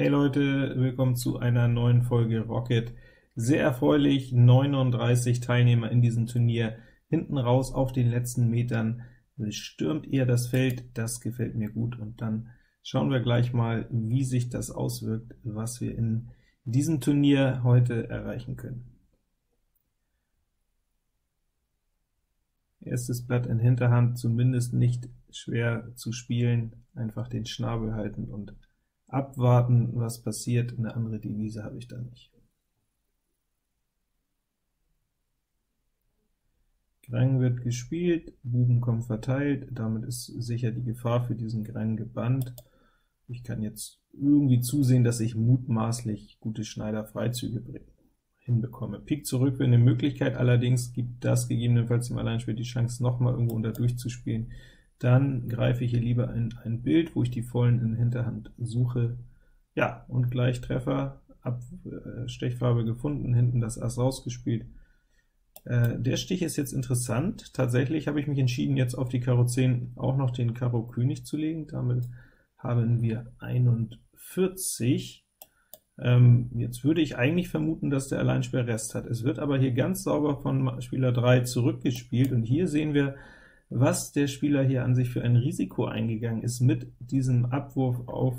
Hey Leute, willkommen zu einer neuen Folge Rocket. Sehr erfreulich, 39 Teilnehmer in diesem Turnier. Hinten raus auf den letzten Metern stürmt ihr das Feld, das gefällt mir gut. Und dann schauen wir gleich mal, wie sich das auswirkt, was wir in diesem Turnier heute erreichen können. Erstes Blatt in Hinterhand, zumindest nicht schwer zu spielen, einfach den Schnabel halten und abwarten, was passiert. Eine andere Devise habe ich da nicht. Grang wird gespielt, Buben kommen verteilt, damit ist sicher die Gefahr für diesen Grang gebannt. Ich kann jetzt irgendwie zusehen, dass ich mutmaßlich gute Schneider-Freizüge hinbekomme. Pik zurück wäre eine Möglichkeit, allerdings gibt das gegebenenfalls im Alleinspiel die Chance, nochmal irgendwo unter durchzuspielen. Dann greife ich hier lieber in ein Bild, wo ich die Vollen in Hinterhand suche. Ja, und gleich Treffer, ab äh, Stechfarbe gefunden, hinten das Ass rausgespielt. Äh, der Stich ist jetzt interessant. Tatsächlich habe ich mich entschieden, jetzt auf die Karo 10 auch noch den Karo König zu legen. Damit haben wir 41. Ähm, jetzt würde ich eigentlich vermuten, dass der Alleinspieler Rest hat. Es wird aber hier ganz sauber von Spieler 3 zurückgespielt, und hier sehen wir, was der Spieler hier an sich für ein Risiko eingegangen ist mit diesem Abwurf auf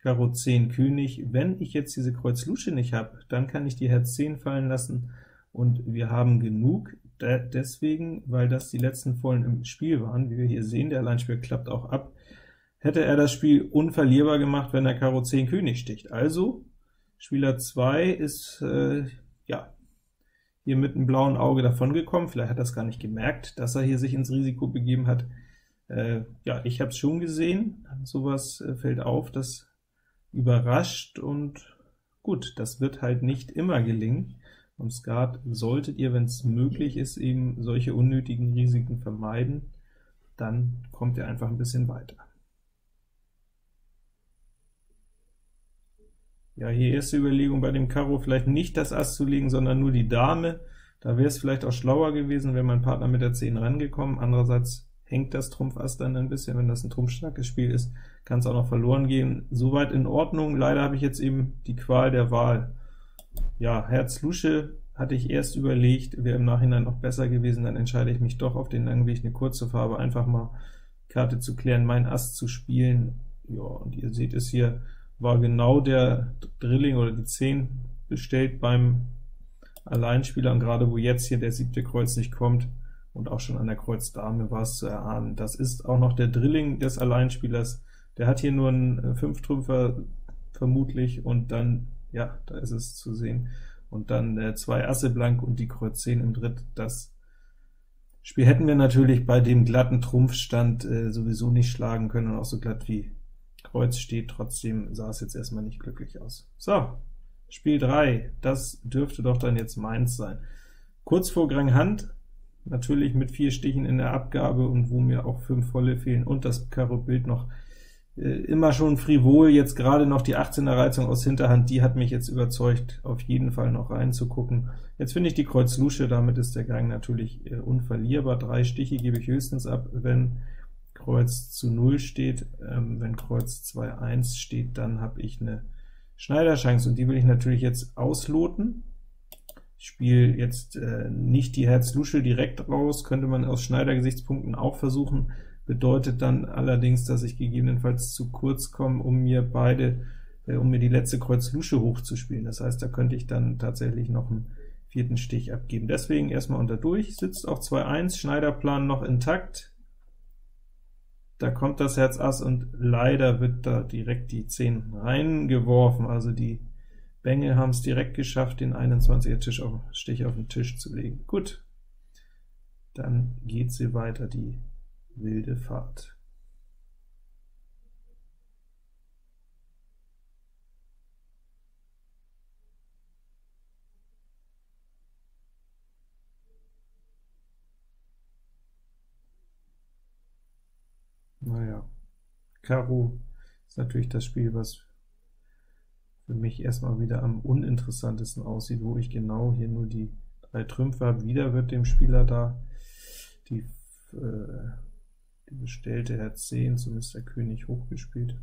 Karo 10 König. Wenn ich jetzt diese Kreuz Lusche nicht habe, dann kann ich die Herz 10 fallen lassen, und wir haben genug, deswegen, weil das die letzten Vollen im Spiel waren, wie wir hier sehen, der Alleinspieler klappt auch ab, hätte er das Spiel unverlierbar gemacht, wenn er Karo 10 König sticht. Also, Spieler 2 ist, äh, hier mit einem blauen Auge davongekommen, vielleicht hat er es gar nicht gemerkt, dass er hier sich ins Risiko begeben hat. Äh, ja, ich habe es schon gesehen, sowas äh, fällt auf, das überrascht, und gut, das wird halt nicht immer gelingen. Am Skat solltet ihr, wenn es möglich ist, eben solche unnötigen Risiken vermeiden, dann kommt ihr einfach ein bisschen weiter. Ja, hier erste Überlegung bei dem Karo, vielleicht nicht das Ass zu legen, sondern nur die Dame. Da wäre es vielleicht auch schlauer gewesen, wäre mein Partner mit der 10 rangekommen. Andererseits hängt das Trumpf Ass dann ein bisschen, wenn das ein trumpfstarkes Spiel ist, kann es auch noch verloren gehen. Soweit in Ordnung, leider habe ich jetzt eben die Qual der Wahl. Ja, Herz Lusche hatte ich erst überlegt, wäre im Nachhinein noch besser gewesen, dann entscheide ich mich doch auf den langen Weg, eine kurze Farbe, einfach mal Karte zu klären, mein Ass zu spielen. Ja, und ihr seht es hier, war genau der Drilling oder die 10 bestellt beim Alleinspieler, und gerade wo jetzt hier der siebte Kreuz nicht kommt, und auch schon an der Kreuz Dame war es zu erahnen. Das ist auch noch der Drilling des Alleinspielers, der hat hier nur einen 5-Trümpfer vermutlich, und dann, ja, da ist es zu sehen, und dann äh, zwei Asse blank und die Kreuz 10 im Dritt. Das Spiel hätten wir natürlich bei dem glatten Trumpfstand äh, sowieso nicht schlagen können, und auch so glatt wie Kreuz steht, trotzdem sah es jetzt erstmal nicht glücklich aus. So, Spiel 3, das dürfte doch dann jetzt meins sein. Kurz vor Grang Hand, natürlich mit vier Stichen in der Abgabe und wo mir auch fünf volle fehlen und das Karo Bild noch äh, immer schon frivol, jetzt gerade noch die 18er Reizung aus Hinterhand, die hat mich jetzt überzeugt, auf jeden Fall noch reinzugucken. Jetzt finde ich die Kreuz Lusche, damit ist der Gang natürlich äh, unverlierbar. Drei Stiche gebe ich höchstens ab, wenn Kreuz zu 0 steht, ähm, wenn Kreuz 2, 1 steht, dann habe ich eine Schneiderchance, und die will ich natürlich jetzt ausloten. Ich spiele jetzt äh, nicht die Herz-Lusche direkt raus, könnte man aus Schneider-Gesichtspunkten auch versuchen, bedeutet dann allerdings, dass ich gegebenenfalls zu kurz komme, um mir beide, äh, um mir die letzte Kreuz Lusche hochzuspielen. Das heißt, da könnte ich dann tatsächlich noch einen vierten Stich abgeben. Deswegen erstmal unter durch, sitzt auch 2-1, Schneiderplan noch intakt, da kommt das Herz Ass, und leider wird da direkt die 10 reingeworfen, also die Bengel haben es direkt geschafft, den 21er Tisch auf, Stich auf den Tisch zu legen. Gut, dann geht sie weiter, die wilde Fahrt. Naja, Karo ist natürlich das Spiel, was für mich erstmal wieder am uninteressantesten aussieht, wo ich genau hier nur die drei Trümpfe habe. Wieder wird dem Spieler da die, äh, die bestellte Herz 10, zumindest der König hochgespielt.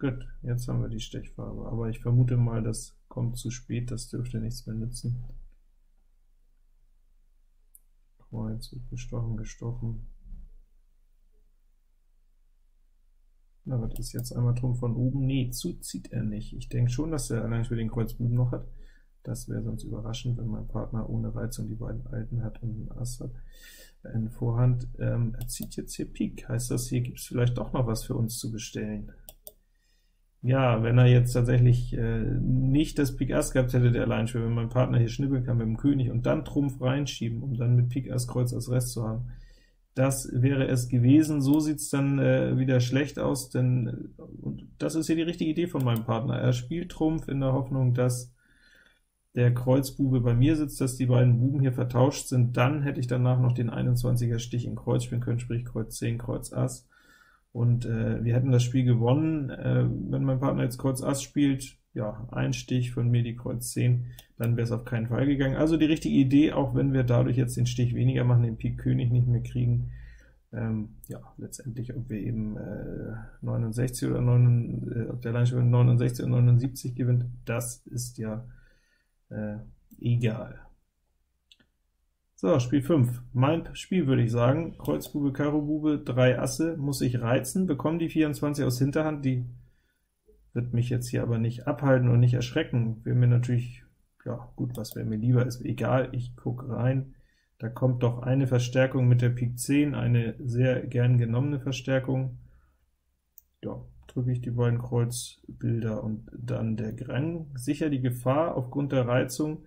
Gut, jetzt haben wir die Stechfarbe, aber ich vermute mal, das kommt zu spät, das dürfte nichts mehr nützen. Kreuz wird bestochen, gestochen. Na, was ist jetzt einmal Trumpf von oben? Nee, zuzieht er nicht. Ich denke schon, dass er allein für den Kreuz noch hat. Das wäre sonst überraschend, wenn mein Partner ohne Reizung die beiden Alten hat und einen Ass hat in Vorhand. Ähm, er zieht jetzt hier Pik. Heißt das, hier gibt es vielleicht doch noch was für uns zu bestellen? Ja, wenn er jetzt tatsächlich äh, nicht das Pik Ass gehabt hätte, der Alleinspieler, wenn mein Partner hier schnippeln kann mit dem König und dann Trumpf reinschieben, um dann mit Pik Ass Kreuz als Rest zu haben, das wäre es gewesen. So sieht's dann äh, wieder schlecht aus, denn äh, und das ist hier die richtige Idee von meinem Partner. Er spielt Trumpf in der Hoffnung, dass der Kreuzbube bei mir sitzt, dass die beiden Buben hier vertauscht sind, dann hätte ich danach noch den 21er Stich in Kreuz spielen können, sprich Kreuz 10, Kreuz Ass und äh, wir hätten das Spiel gewonnen. Äh, wenn mein Partner jetzt Kreuz Ass spielt, ja, ein Stich von mir die Kreuz 10, dann wäre es auf keinen Fall gegangen. Also die richtige Idee, auch wenn wir dadurch jetzt den Stich weniger machen, den Pik König nicht mehr kriegen, ähm, ja, letztendlich, ob wir eben äh, 69 oder 9, äh, ob der Alleinspieler 69 oder 79 gewinnt, das ist ja äh, egal. So, Spiel 5. Mein Spiel würde ich sagen, Kreuzbube, Karo Bube, drei Asse, muss ich reizen, bekomme die 24 aus Hinterhand, die wird mich jetzt hier aber nicht abhalten und nicht erschrecken. Wäre mir natürlich, ja gut, was wäre mir lieber, ist egal, ich gucke rein, da kommt doch eine Verstärkung mit der Pik 10, eine sehr gern genommene Verstärkung. Ja, drücke ich die beiden Kreuzbilder und dann der Grang. Sicher die Gefahr aufgrund der Reizung,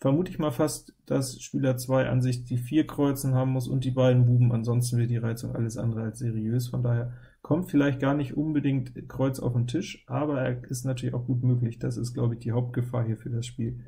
vermute ich mal fast, dass Spieler 2 an sich die vier Kreuzen haben muss und die beiden Buben, ansonsten wird die Reizung alles andere als seriös, von daher kommt vielleicht gar nicht unbedingt Kreuz auf den Tisch, aber er ist natürlich auch gut möglich, das ist, glaube ich, die Hauptgefahr hier für das Spiel,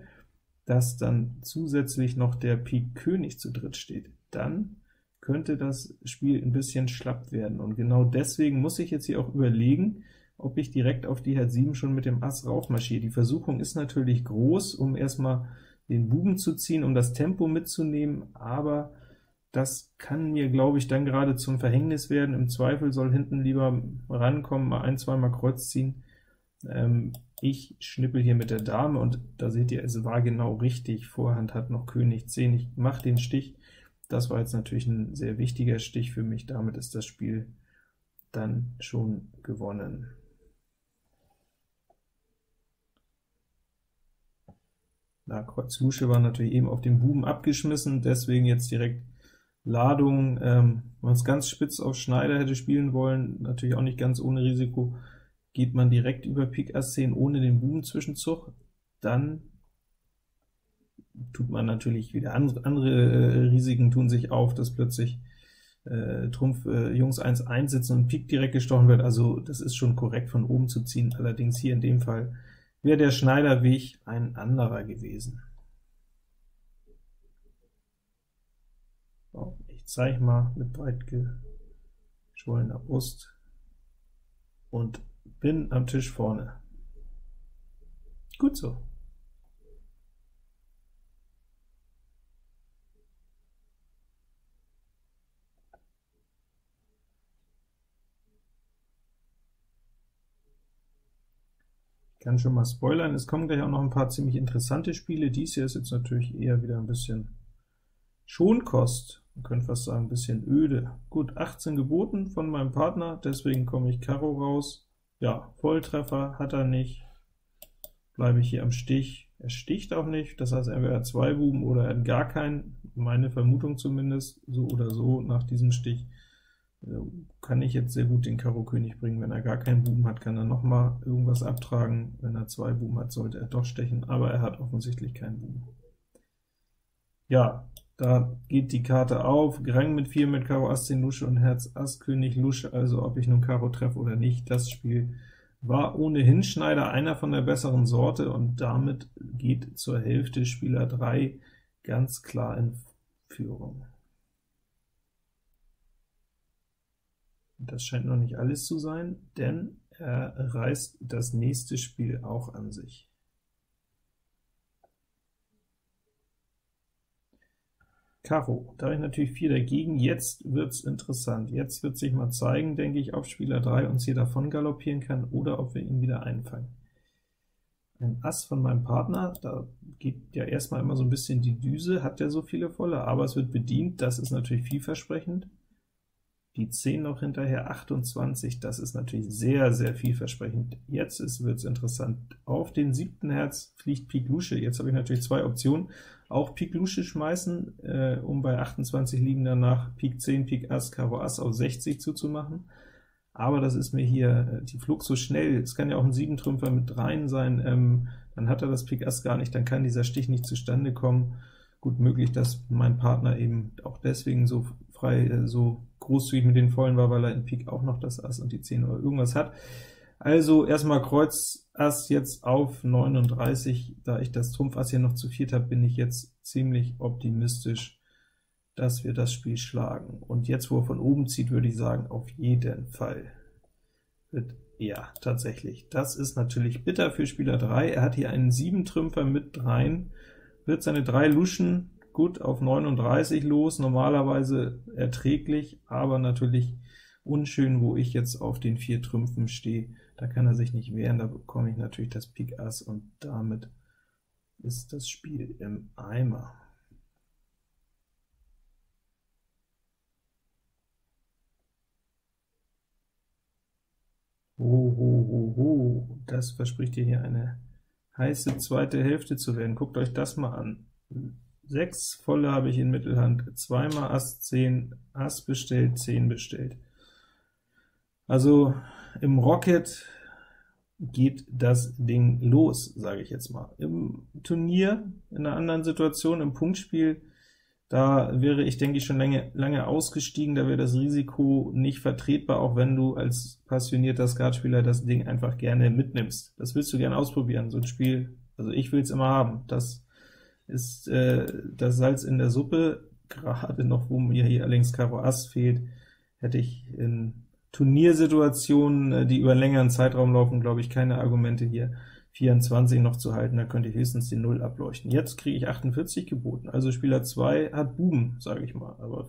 dass dann zusätzlich noch der Pik König zu dritt steht. Dann könnte das Spiel ein bisschen schlapp werden, und genau deswegen muss ich jetzt hier auch überlegen, ob ich direkt auf die Herz 7 schon mit dem Ass raufmarschiere. Die Versuchung ist natürlich groß, um erstmal den Buben zu ziehen, um das Tempo mitzunehmen, aber das kann mir, glaube ich, dann gerade zum Verhängnis werden. Im Zweifel soll hinten lieber rankommen, mal ein, zweimal Kreuz ziehen. Ähm, ich schnippel hier mit der Dame, und da seht ihr, es war genau richtig. Vorhand hat noch König 10, ich mache den Stich. Das war jetzt natürlich ein sehr wichtiger Stich für mich, damit ist das Spiel dann schon gewonnen. Na, Kreuz Lusche war natürlich eben auf den Buben abgeschmissen, deswegen jetzt direkt Ladung. Ähm, wenn man es ganz spitz auf Schneider hätte spielen wollen, natürlich auch nicht ganz ohne Risiko, geht man direkt über Pik Ass 10 ohne den Bubenzwischenzug, dann tut man natürlich wieder andere, andere äh, Risiken tun sich auf, dass plötzlich äh, Trumpf äh, Jungs 1 einsitzen und Pik direkt gestochen wird, also das ist schon korrekt von oben zu ziehen, allerdings hier in dem Fall wäre der Schneiderweg ein anderer gewesen. So, ich mal mit breit geschwollener Brust und bin am Tisch vorne. Gut so. kann schon mal spoilern, es kommen gleich auch noch ein paar ziemlich interessante Spiele. Dies hier ist jetzt natürlich eher wieder ein bisschen Schonkost, man könnte fast sagen, ein bisschen öde. Gut, 18 geboten von meinem Partner, deswegen komme ich Karo raus. Ja, Volltreffer hat er nicht, bleibe ich hier am Stich. Er sticht auch nicht, das heißt entweder zwei Buben oder er hat gar keinen, meine Vermutung zumindest, so oder so nach diesem Stich kann ich jetzt sehr gut den Karo König bringen. Wenn er gar keinen Buben hat, kann er noch mal irgendwas abtragen. Wenn er zwei Buben hat, sollte er doch stechen, aber er hat offensichtlich keinen Buben. Ja, da geht die Karte auf, Grang mit 4 mit Karo Ass 10 Lusche und Herz Ass König Lusche, also ob ich nun Karo treffe oder nicht, das Spiel war ohnehin Schneider einer von der besseren Sorte, und damit geht zur Hälfte Spieler 3 ganz klar in Führung. Das scheint noch nicht alles zu sein, denn er reißt das nächste Spiel auch an sich. Karo. Da habe ich natürlich 4 dagegen. Jetzt wird's interessant. Jetzt wird sich mal zeigen, denke ich, ob Spieler 3 uns hier davon galoppieren kann oder ob wir ihn wieder einfangen. Ein Ass von meinem Partner, da geht ja erstmal immer so ein bisschen die Düse, hat der so viele volle, aber es wird bedient, das ist natürlich vielversprechend die 10 noch hinterher, 28, das ist natürlich sehr, sehr vielversprechend. Jetzt wird es interessant. Auf den siebten Herz fliegt Pik Lusche. Jetzt habe ich natürlich zwei Optionen. Auch Pik Lusche schmeißen, äh, um bei 28 liegen danach Pik 10, Pik Ass, Karo Ass auf 60 zuzumachen. Aber das ist mir hier, äh, die flog so schnell, es kann ja auch ein 7-Trümpfer mit rein sein, ähm, dann hat er das Pik Ass gar nicht, dann kann dieser Stich nicht zustande kommen. Gut möglich, dass mein Partner eben auch deswegen so frei, äh, so großzügig mit den Vollen war, weil er in Pik auch noch das Ass und die 10 oder irgendwas hat. Also erstmal Kreuz Ass jetzt auf 39, da ich das Trumpf Ass hier noch zu viert habe, bin ich jetzt ziemlich optimistisch, dass wir das Spiel schlagen. Und jetzt, wo er von oben zieht, würde ich sagen, auf jeden Fall wird ja, tatsächlich. Das ist natürlich bitter für Spieler 3. Er hat hier einen 7-Trümpfer mit rein, wird seine drei Luschen gut auf 39 los, normalerweise erträglich, aber natürlich unschön, wo ich jetzt auf den vier Trümpfen stehe. Da kann er sich nicht wehren, da bekomme ich natürlich das Pik Ass, und damit ist das Spiel im Eimer. Ho, ho, ho, ho, das verspricht hier eine heiße zweite Hälfte zu werden. Guckt euch das mal an. 6 volle habe ich in Mittelhand, zweimal Ass 10, Ass bestellt, 10 bestellt. Also im Rocket geht das Ding los, sage ich jetzt mal. Im Turnier, in einer anderen Situation, im Punktspiel, da wäre ich, denke ich, schon lange, lange ausgestiegen, da wäre das Risiko nicht vertretbar, auch wenn du als passionierter Skatspieler das Ding einfach gerne mitnimmst. Das willst du gerne ausprobieren, so ein Spiel, also ich will es immer haben, das ist äh, das Salz in der Suppe, gerade noch, wo mir hier allerdings Karo Ass fehlt, hätte ich in Turniersituationen, äh, die über einen längeren Zeitraum laufen, glaube ich, keine Argumente hier 24 noch zu halten, da könnte ich höchstens die 0 ableuchten. Jetzt kriege ich 48 geboten, also Spieler 2 hat Buben, sage ich mal, aber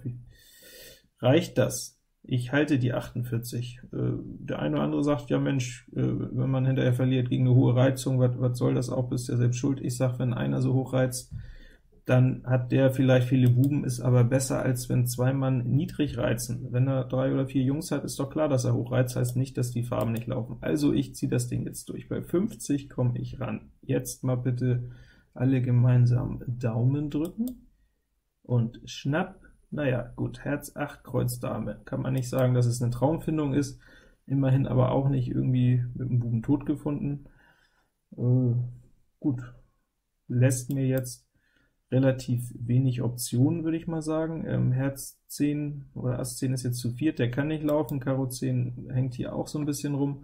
reicht das? Ich halte die 48. Äh, der eine oder andere sagt, ja Mensch, äh, wenn man hinterher verliert gegen eine hohe Reizung, was, soll das auch, bist ja selbst schuld. Ich sag, wenn einer so hoch reizt, dann hat der vielleicht viele Buben, ist aber besser, als wenn zwei Mann niedrig reizen. Wenn er drei oder vier Jungs hat, ist doch klar, dass er hoch reizt, heißt nicht, dass die Farben nicht laufen. Also ich ziehe das Ding jetzt durch. Bei 50 komme ich ran. Jetzt mal bitte alle gemeinsam Daumen drücken und schnapp naja, gut, Herz 8, Kreuz Dame. Kann man nicht sagen, dass es eine Traumfindung ist, immerhin aber auch nicht irgendwie mit dem Buben tot gefunden. Äh, gut, lässt mir jetzt relativ wenig Optionen, würde ich mal sagen. Ähm, Herz 10 oder Ass 10 ist jetzt zu viert, der kann nicht laufen, Karo 10 hängt hier auch so ein bisschen rum.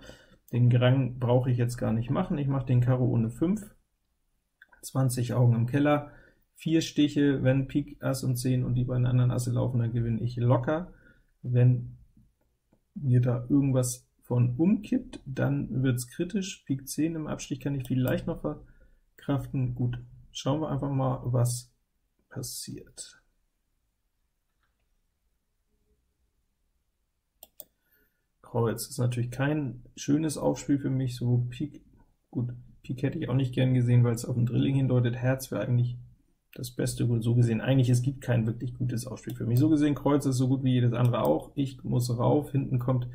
Den Grang brauche ich jetzt gar nicht machen, ich mache den Karo ohne 5. 20 Augen im Keller, vier Stiche, wenn Pik, Ass und 10 und die beiden anderen Asse laufen, dann gewinne ich locker. Wenn mir da irgendwas von umkippt, dann wird's kritisch. Pik 10 im Abstich kann ich vielleicht noch verkraften. Gut, schauen wir einfach mal, was passiert. Kreuz ist natürlich kein schönes Aufspiel für mich, so Pik, gut, Pik hätte ich auch nicht gern gesehen, weil es auf ein Drilling hindeutet, Herz wäre eigentlich das Beste, so gesehen, eigentlich, es gibt kein wirklich gutes Ausspiel für mich. So gesehen, Kreuz ist so gut wie jedes andere auch, ich muss rauf, hinten kommt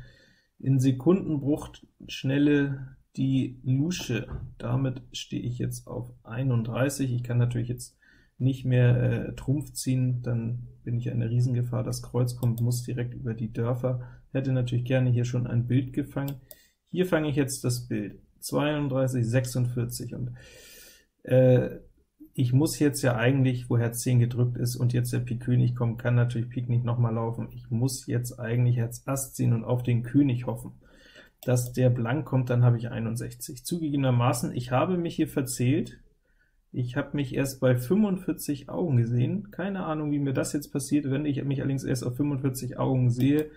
in Sekundenbruch schnelle die Lusche. Damit stehe ich jetzt auf 31. Ich kann natürlich jetzt nicht mehr äh, Trumpf ziehen, dann bin ich in der Riesengefahr. Das Kreuz kommt, muss direkt über die Dörfer. Hätte natürlich gerne hier schon ein Bild gefangen. Hier fange ich jetzt das Bild. 32, 46 und äh, ich muss jetzt ja eigentlich, wo Herz 10 gedrückt ist und jetzt der Pik König kommt, kann natürlich Pik nicht nochmal laufen. Ich muss jetzt eigentlich Herz Ass ziehen und auf den König hoffen. Dass der blank kommt, dann habe ich 61. Zugegebenermaßen, ich habe mich hier verzählt. Ich habe mich erst bei 45 Augen gesehen. Keine Ahnung, wie mir das jetzt passiert. Wenn ich mich allerdings erst auf 45 Augen sehe,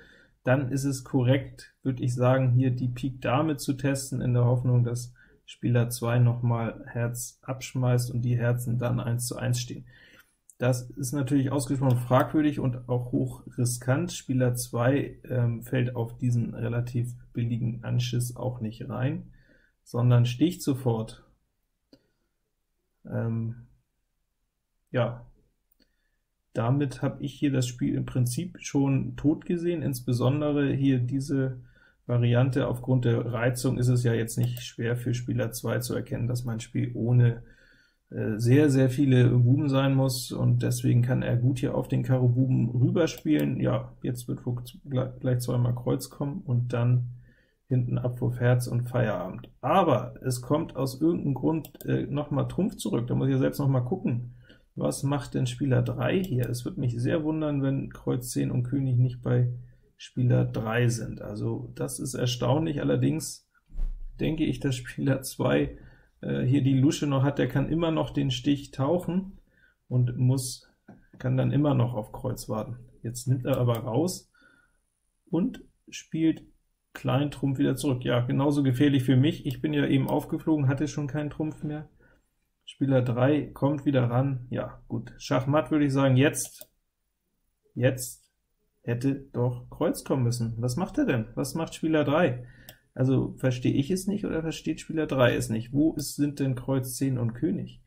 dann ist es korrekt, würde ich sagen, hier die Pik Dame zu testen, in der Hoffnung, dass Spieler 2 nochmal Herz abschmeißt und die Herzen dann 1 zu 1 stehen. Das ist natürlich ausgesprochen fragwürdig und auch hoch riskant. Spieler 2 ähm, fällt auf diesen relativ billigen Anschiss auch nicht rein, sondern sticht sofort. Ähm, ja, damit habe ich hier das Spiel im Prinzip schon tot gesehen, insbesondere hier diese Variante. Aufgrund der Reizung ist es ja jetzt nicht schwer für Spieler 2 zu erkennen, dass mein Spiel ohne äh, sehr, sehr viele Buben sein muss, und deswegen kann er gut hier auf den Karo Buben rüberspielen. Ja, jetzt wird gleich zweimal Kreuz kommen, und dann hinten Abwurf Herz und Feierabend. Aber es kommt aus irgendeinem Grund äh, nochmal Trumpf zurück, da muss ich ja selbst nochmal gucken, was macht denn Spieler 3 hier? Es wird mich sehr wundern, wenn Kreuz 10 und König nicht bei Spieler 3 sind. Also das ist erstaunlich, allerdings denke ich, dass Spieler 2 äh, hier die Lusche noch hat, der kann immer noch den Stich tauchen und muss, kann dann immer noch auf Kreuz warten. Jetzt nimmt er aber raus und spielt Klein Trumpf wieder zurück. Ja, genauso gefährlich für mich. Ich bin ja eben aufgeflogen, hatte schon keinen Trumpf mehr. Spieler 3 kommt wieder ran. Ja, gut. Schachmatt würde ich sagen, jetzt, jetzt hätte doch Kreuz kommen müssen. Was macht er denn? Was macht Spieler 3? Also verstehe ich es nicht oder versteht Spieler 3 es nicht? Wo ist, sind denn Kreuz 10 und König?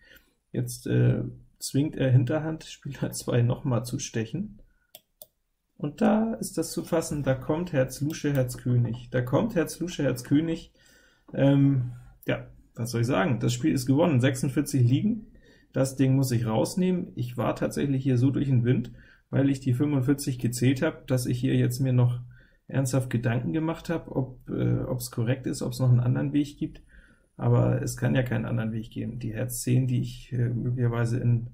Jetzt äh, zwingt er Hinterhand Spieler 2 nochmal zu stechen. Und da ist das zu fassen, da kommt Herz Lusche, Herz König. Da kommt Herz Lusche, Herz König. Ähm, ja, was soll ich sagen? Das Spiel ist gewonnen. 46 liegen. Das Ding muss ich rausnehmen. Ich war tatsächlich hier so durch den Wind, weil ich die 45 gezählt habe, dass ich hier jetzt mir noch ernsthaft Gedanken gemacht habe, ob äh, es korrekt ist, ob es noch einen anderen Weg gibt, aber es kann ja keinen anderen Weg geben. Die Herz 10, die ich äh, möglicherweise in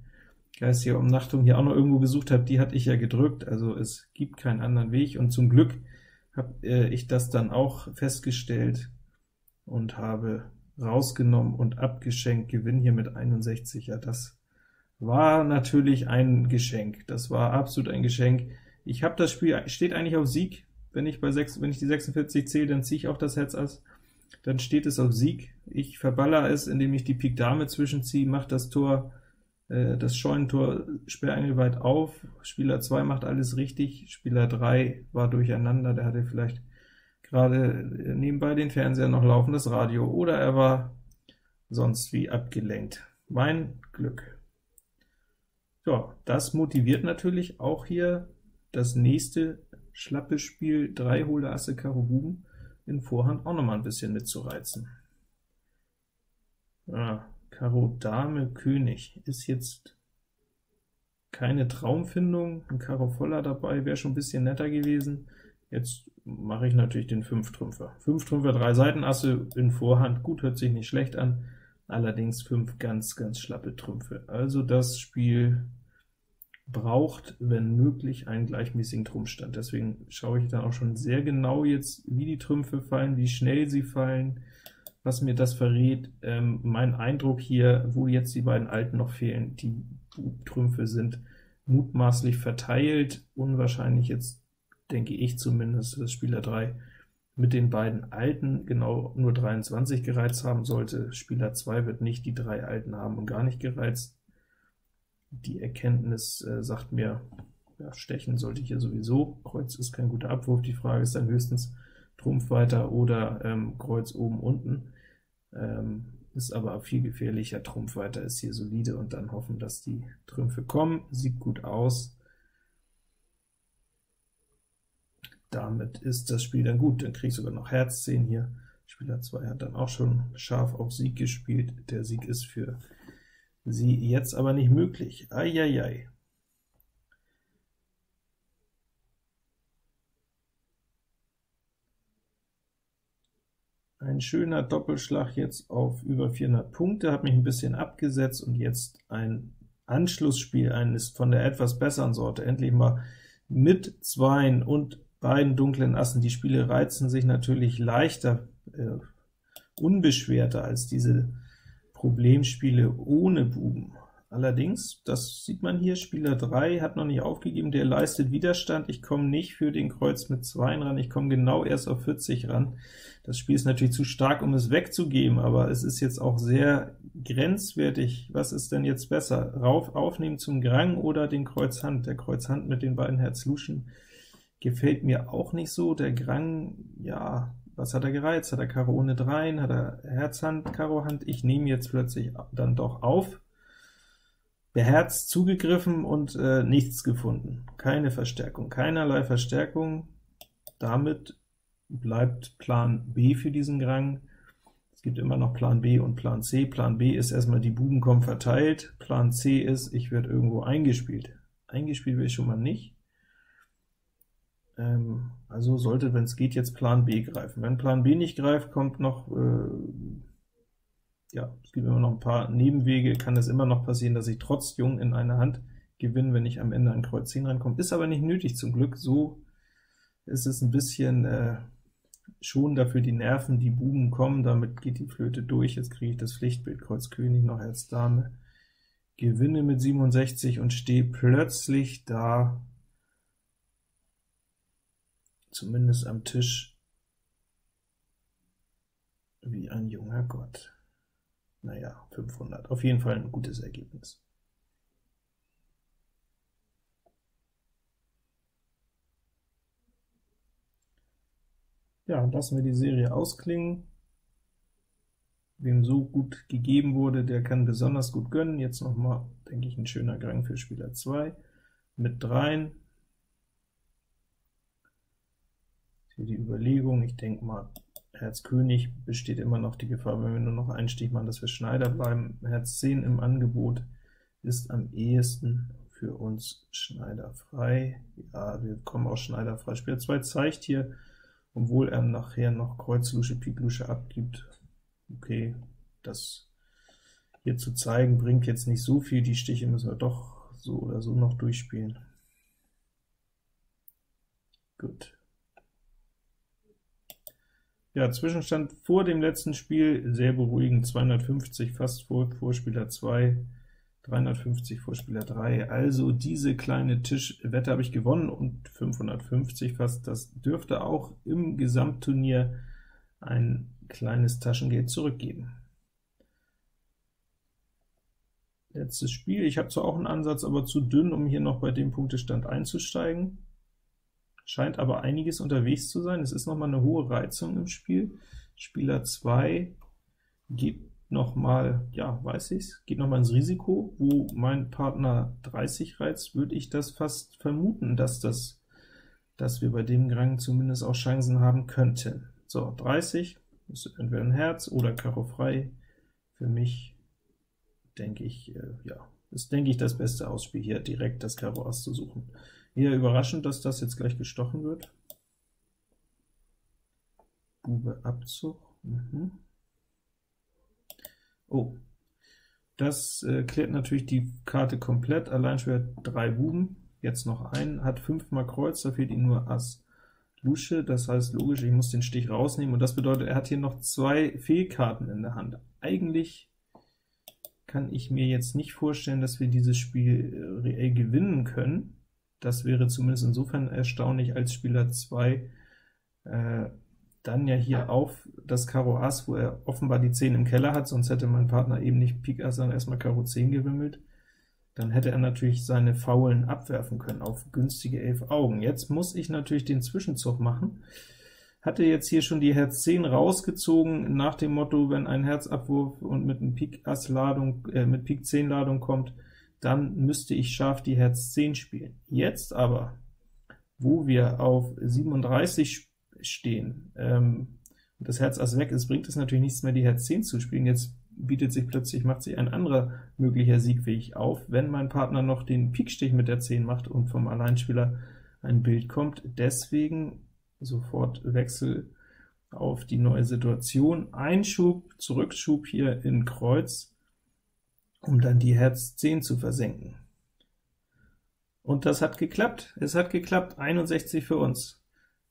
geistiger Umnachtung hier auch noch irgendwo gesucht habe, die hatte ich ja gedrückt, also es gibt keinen anderen Weg, und zum Glück habe äh, ich das dann auch festgestellt und habe rausgenommen und abgeschenkt, Gewinn hier mit 61, ja das war natürlich ein Geschenk, das war absolut ein Geschenk. Ich habe das Spiel, steht eigentlich auf Sieg, wenn ich bei 6, wenn ich die 46 zähle, dann ziehe ich auch das Herz Ass, dann steht es auf Sieg. Ich verballer es, indem ich die Pik Dame zwischenziehe, mache das Tor, äh, das Scheunentor sperrangelweit auf, Spieler 2 macht alles richtig, Spieler 3 war durcheinander, der hatte vielleicht gerade äh, nebenbei den Fernseher noch laufen, das Radio, oder er war sonst wie abgelenkt. Mein Glück. Ja, das motiviert natürlich auch hier das nächste schlappe Spiel 3 Hole Asse Karo Buben in Vorhand auch noch mal ein bisschen mitzureizen. Ja, Karo Dame König ist jetzt keine Traumfindung, ein Karo Voller dabei wäre schon ein bisschen netter gewesen. Jetzt mache ich natürlich den 5 Trümpfer. 5 Trümpfer, 3 Seitenasse in Vorhand, gut, hört sich nicht schlecht an, allerdings 5 ganz, ganz schlappe Trümpfe. Also das Spiel braucht, wenn möglich, einen gleichmäßigen Trumpfstand. Deswegen schaue ich dann auch schon sehr genau jetzt, wie die Trümpfe fallen, wie schnell sie fallen, was mir das verrät. Ähm, mein Eindruck hier, wo jetzt die beiden Alten noch fehlen, die Trümpfe sind mutmaßlich verteilt, unwahrscheinlich jetzt, denke ich zumindest, dass Spieler 3 mit den beiden Alten genau nur 23 gereizt haben sollte. Spieler 2 wird nicht die drei Alten haben und gar nicht gereizt. Die Erkenntnis äh, sagt mir, ja, stechen sollte ich ja sowieso, Kreuz ist kein guter Abwurf, die Frage ist dann höchstens Trumpf weiter oder ähm, Kreuz oben unten, ähm, ist aber viel gefährlicher, Trumpf weiter ist hier solide und dann hoffen, dass die Trümpfe kommen, sieht gut aus. Damit ist das Spiel dann gut, dann kriege ich sogar noch Herz 10 hier. Spieler 2 hat dann auch schon scharf auf Sieg gespielt, der Sieg ist für sie jetzt aber nicht möglich. Eieiei. Ein schöner Doppelschlag jetzt auf über 400 Punkte, hat mich ein bisschen abgesetzt, und jetzt ein Anschlussspiel eines von der etwas besseren Sorte, endlich mal mit Zweien und beiden dunklen Assen. Die Spiele reizen sich natürlich leichter, äh, unbeschwerter als diese Problemspiele ohne Buben. Allerdings, das sieht man hier, Spieler 3 hat noch nicht aufgegeben, der leistet Widerstand, ich komme nicht für den Kreuz mit 2 ran, ich komme genau erst auf 40 ran. Das Spiel ist natürlich zu stark, um es wegzugeben, aber es ist jetzt auch sehr grenzwertig. Was ist denn jetzt besser? Rauf aufnehmen zum Grang oder den Kreuz Hand? Der Kreuz Hand mit den beiden Herz Luschen gefällt mir auch nicht so. Der Grang, ja, was hat er gereizt? Hat er Karo ohne Dreien? Hat er Herz Hand, Karo Hand? Ich nehme jetzt plötzlich dann doch auf beherzt zugegriffen und äh, nichts gefunden. Keine Verstärkung, keinerlei Verstärkung. Damit bleibt Plan B für diesen Rang. Es gibt immer noch Plan B und Plan C. Plan B ist erstmal, die Buben kommen verteilt. Plan C ist, ich werde irgendwo eingespielt. Eingespielt will ich schon mal nicht. Ähm, also sollte, wenn es geht, jetzt Plan B greifen. Wenn Plan B nicht greift, kommt noch äh, ja, es gibt immer noch ein paar Nebenwege, kann es immer noch passieren, dass ich trotz Jung in einer Hand gewinne, wenn ich am Ende an Kreuz 10 rankomme. Ist aber nicht nötig zum Glück, so ist es ein bisschen äh, schon dafür die Nerven, die Buben kommen, damit geht die Flöte durch, jetzt kriege ich das Pflichtbild Kreuz König noch als Dame, gewinne mit 67 und stehe plötzlich da, zumindest am Tisch, wie ein junger Gott naja, 500. Auf jeden Fall ein gutes Ergebnis. Ja, lassen wir die Serie ausklingen. Wem so gut gegeben wurde, der kann besonders gut gönnen. Jetzt nochmal, denke ich, ein schöner Gang für Spieler 2 mit 3. Hier die Überlegung, ich denke mal, Herz König besteht immer noch die Gefahr, wenn wir nur noch einen Stich machen, dass wir Schneider bleiben. Herz 10 im Angebot ist am ehesten für uns Schneider frei. Ja, wir kommen aus Schneider frei. Spieler 2 zeigt hier, obwohl er nachher noch Kreuz Lusche, Pik Lusche abgibt. Okay, das hier zu zeigen, bringt jetzt nicht so viel. Die Stiche müssen wir doch so oder so noch durchspielen. Gut. Ja, Zwischenstand vor dem letzten Spiel, sehr beruhigend, 250 fast vor Vorspieler 2, 350 Vorspieler 3, also diese kleine Tischwette habe ich gewonnen und 550 fast, das dürfte auch im Gesamtturnier ein kleines Taschengeld zurückgeben. Letztes Spiel, ich habe zwar auch einen Ansatz, aber zu dünn, um hier noch bei dem Punktestand einzusteigen scheint aber einiges unterwegs zu sein. Es ist noch mal eine hohe Reizung im Spiel. Spieler 2 geht noch mal, ja, weiß ich's, geht noch mal ins Risiko. Wo mein Partner 30 reizt, würde ich das fast vermuten, dass das, dass wir bei dem Rang zumindest auch Chancen haben könnten. So, 30 ist entweder ein Herz oder Karo frei. Für mich denke ich, äh, ja, ist denke ich das beste Ausspiel hier, direkt das Karo Ass zu suchen. Eher überraschend, dass das jetzt gleich gestochen wird. Bube Abzug. Mhm. Oh, das äh, klärt natürlich die Karte komplett. Allein schwer drei Buben, jetzt noch einen, hat fünfmal Kreuz, da fehlt ihm nur Ass Lusche, das heißt logisch, ich muss den Stich rausnehmen, und das bedeutet, er hat hier noch zwei Fehlkarten in der Hand. Eigentlich kann ich mir jetzt nicht vorstellen, dass wir dieses Spiel äh, reell gewinnen können. Das wäre zumindest insofern erstaunlich, als Spieler 2 äh, dann ja hier auf das Karo Ass, wo er offenbar die 10 im Keller hat, sonst hätte mein Partner eben nicht Pik Ass, sondern erstmal Karo 10 gewimmelt. Dann hätte er natürlich seine Faulen abwerfen können auf günstige 11 Augen. Jetzt muss ich natürlich den Zwischenzug machen. Hatte jetzt hier schon die Herz 10 rausgezogen, nach dem Motto, wenn ein Herzabwurf und mit einem Pik Ass Ladung, äh, mit Pik 10 Ladung kommt, dann müsste ich scharf die Herz 10 spielen. Jetzt aber, wo wir auf 37 stehen, ähm, und das Herz Ass weg ist, bringt es natürlich nichts mehr, die Herz 10 zu spielen. Jetzt bietet sich plötzlich, macht sich ein anderer möglicher Siegweg auf, wenn mein Partner noch den Pikstich mit der 10 macht und vom Alleinspieler ein Bild kommt. Deswegen sofort Wechsel auf die neue Situation. Einschub, Zurückschub hier in Kreuz, um dann die Herz 10 zu versenken. Und das hat geklappt. Es hat geklappt, 61 für uns.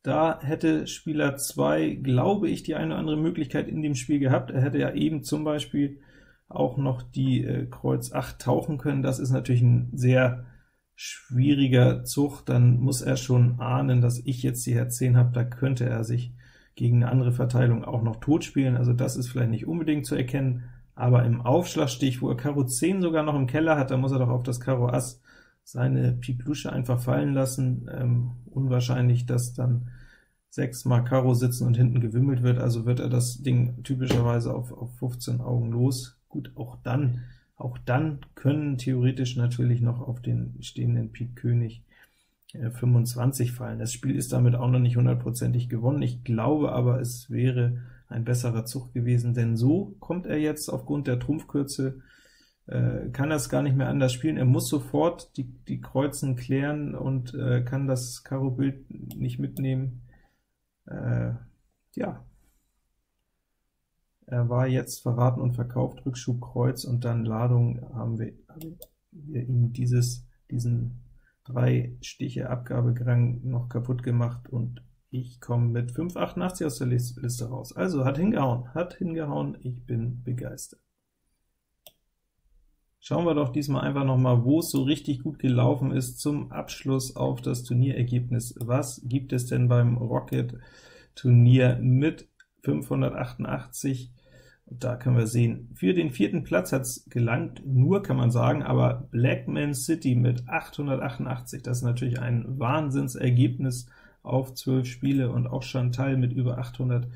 Da hätte Spieler 2, glaube ich, die eine oder andere Möglichkeit in dem Spiel gehabt. Er hätte ja eben zum Beispiel auch noch die äh, Kreuz 8 tauchen können. Das ist natürlich ein sehr schwieriger Zug, dann muss er schon ahnen, dass ich jetzt die Herz 10 habe, da könnte er sich gegen eine andere Verteilung auch noch tot spielen, also das ist vielleicht nicht unbedingt zu erkennen, aber im Aufschlagstich, wo er Karo 10 sogar noch im Keller hat, da muss er doch auf das Karo Ass seine Pik Lusche einfach fallen lassen, ähm, unwahrscheinlich, dass dann 6 mal Karo sitzen und hinten gewimmelt wird, also wird er das Ding typischerweise auf, auf 15 Augen los. Gut, auch dann auch dann können theoretisch natürlich noch auf den stehenden Pik König 25 äh, fallen. Das Spiel ist damit auch noch nicht hundertprozentig gewonnen. Ich glaube aber, es wäre ein besserer Zug gewesen, denn so kommt er jetzt aufgrund der Trumpfkürze, äh, kann es gar nicht mehr anders spielen. Er muss sofort die, die Kreuzen klären und äh, kann das Karo-Bild nicht mitnehmen. Äh, ja, er war jetzt verraten und verkauft, Rückschub Kreuz und dann Ladung haben wir, haben wir ihm dieses, diesen drei Stiche Abgabegrang noch kaputt gemacht und ich komme mit 5,88 aus der Liste raus. Also hat hingehauen, hat hingehauen, ich bin begeistert. Schauen wir doch diesmal einfach noch mal, wo es so richtig gut gelaufen ist zum Abschluss auf das Turnierergebnis. Was gibt es denn beim Rocket Turnier mit 588. Und da können wir sehen, für den vierten Platz hat es gelangt, nur kann man sagen, aber Blackman City mit 888, das ist natürlich ein Wahnsinnsergebnis auf 12 Spiele und auch Chantal mit über 800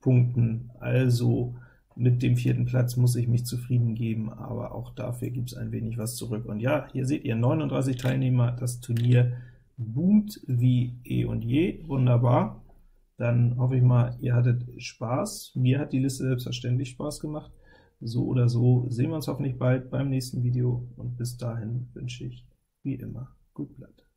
Punkten, also mit dem vierten Platz muss ich mich zufrieden geben, aber auch dafür gibt es ein wenig was zurück. Und ja, hier seht ihr 39 Teilnehmer, das Turnier boomt wie eh und je, wunderbar. Dann hoffe ich mal, ihr hattet Spaß. Mir hat die Liste selbstverständlich Spaß gemacht. So oder so sehen wir uns hoffentlich bald beim nächsten Video, und bis dahin wünsche ich, wie immer, gut Blatt.